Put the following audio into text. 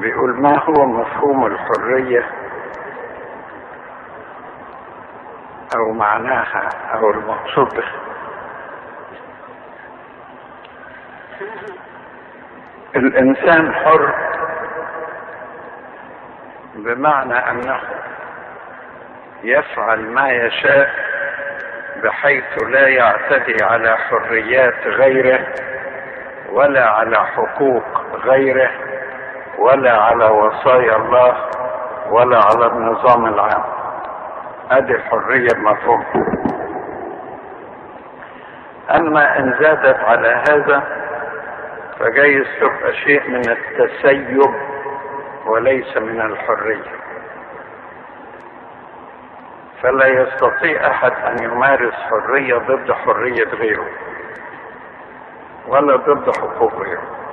بيقول ما هو مفهوم الحرية أو معناها أو المقصود؟ به الإنسان حر بمعنى أنه يفعل ما يشاء بحيث لا يعتدي على حريات غيره ولا على حقوق غيره. ولا على وصايا الله ولا على النظام العام. هذه الحرية المفهومة أما إن زادت على هذا فجايز تبقى شيء من التسيب وليس من الحرية. فلا يستطيع أحد أن يمارس حرية ضد حرية غيره ولا ضد حقوق غيره.